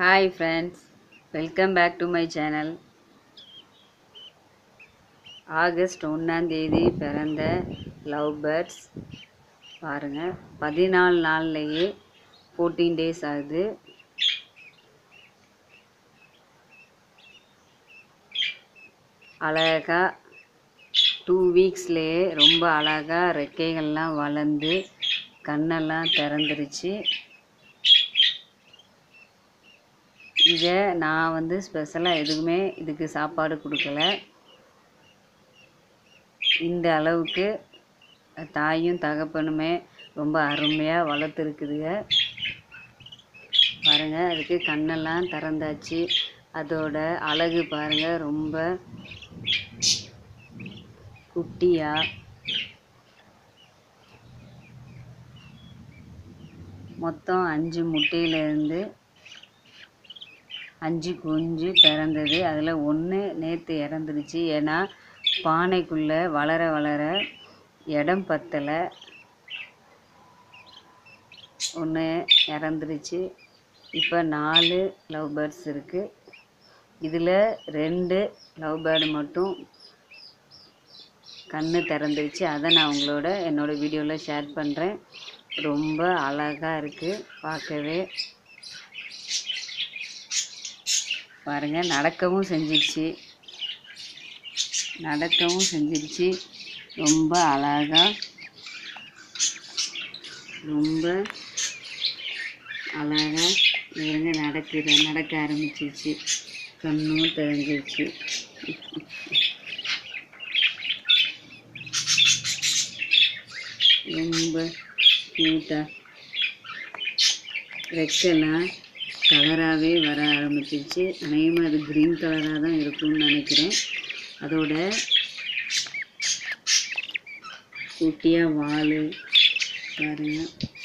Hi friends welcome back to my channel August ஒன்றாந்தேதி பிறந்த love birds பாருங்கள் பதினாலு நாள்லையே ஃபோர்டீன் டேஸ் ஆகுது. அழகாக டூ வீக்ஸ்லேயே ரொம்ப அழகாக ரெக்கைகள்லாம் வளர்ந்து கண்ணெல்லாம் திறந்துருச்சு. இதை நான் வந்து ஸ்பெஷலாக எதுவுமே இதுக்கு சாப்பாடு கொடுக்கல. இந்த அளவுக்கு தாயும் தகப்பனுமே ரொம்ப அருமையாக வளர்த்துருக்குதுங்க. பாருங்கள் அதுக்கு கண்ணெல்லாம் திறந்தாச்சு. அதோட அழகு பாருங்கள் ரொம்ப குட்டியாக மொத்தம் அஞ்சு முட்டையிலேருந்து அஞ்சு குஞ்சு பிறந்தது. அதில் ஒன்று நேற்று இறந்துருச்சு. ஏன்னா பானைக்குள்ளே வளர வளர இடம் பத்தலை. ஒன்று இறந்துருச்சு. இப்போ நாலு லவ் பேர்ட்ஸ் இருக்குது இதில் ரெண்டு லவ் பேர்டு மட்டும் கண்ணு திறந்துருச்சு. அதை நான் உங்களோட என்னோடய வீடியோவில் ஷேர் பண்ணுறேன் ரொம்ப அழகாக இருக்குது பார்க்கவே பாருங்கள் நடக்கவும் செஞ்சிருச்சு. நடக்கவும் செஞ்சிருச்சு. ரொம்ப அழகாக ரொம்ப அழகாக இவங்க நடக்கிற நடக்க ஆரம்பிச்சிருச்சு. கண்ணும் தெரிஞ்சிருச்சு ரொம்ப க்யூட்டாக ரெக்கெல்லாம் கலராகவே வர ஆரம்பிச்சிருச்சு. அநேகமாக அது க்ரீன் கலராக தான் இருக்கும்னு நினைக்கிறேன். அதோட குட்டியாக வால் பாருங்க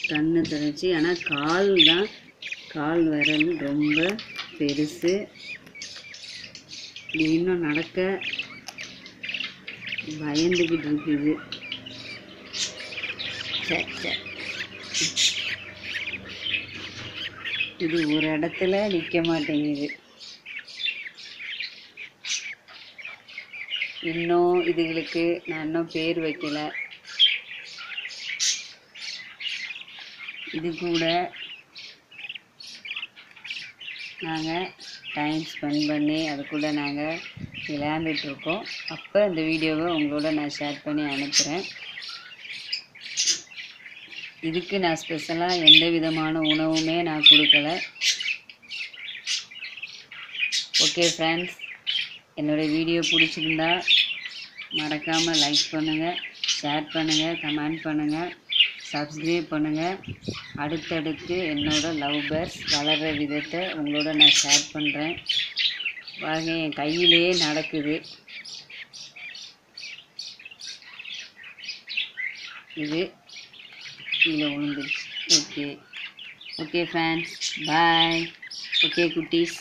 கண்ணு திறச்சு ஆனால் கால் தான் கால் விரல் ரொம்ப பெருசு. இது இன்னும் நடக்க பயந்துக்கிட்டு இருக்குது. சரி சரி இது ஒரு இடத்துல நிற்க மாட்டேங்குது. இன்னும் இதுகளுக்கு நான் இன்னும் பேர் வைக்கல. இது கூட நாங்கள் டைம் ஸ்பெண்ட் பண்ணி அது கூட நாங்கள் விளையாண்டுட்ருக்கோம் அப்போ இந்த வீடியோவை உங்களோட நான் ஷேர் பண்ணி அனுப்புகிறேன் இதுக்கு நான் ஸ்பெஷலாக எந்த விதமான உணவுமே நான் கொடுக்கல. ஓகே ஃப்ரெண்ட்ஸ் என்னோடய வீடியோ பிடிச்சிருந்தா மறக்காமல் லைக் பண்ணுங்கள் ஷேர் பண்ணுங்கள் கமெண்ட் பண்ணுங்கள் சப்ஸ்கிரைப் பண்ணுங்கள் அடுத்தடுத்து என்னோடய லவ் பேர்ஸ் வளர்கிற விதத்தை உங்களோட நான் ஷேர் பண்ணுறேன் வாங்க என் கையிலேயே நடக்குது. இது கீழே விழுந்துருச்சு. Okay okay fans bye okay குட்டீஸ்.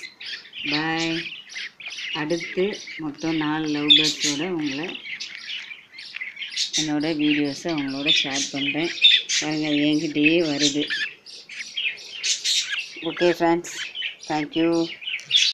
பாய் அடுத்து மொத்தம் நாலு லவ் பேர்ட்ஸோட உங்களை என்னோடய வீடியோஸை உங்களோட ஷேர் பண்ணுறேன் பாருங்கள் என்கிட்டயே வருது. Okay friends thank you